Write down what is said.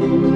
you.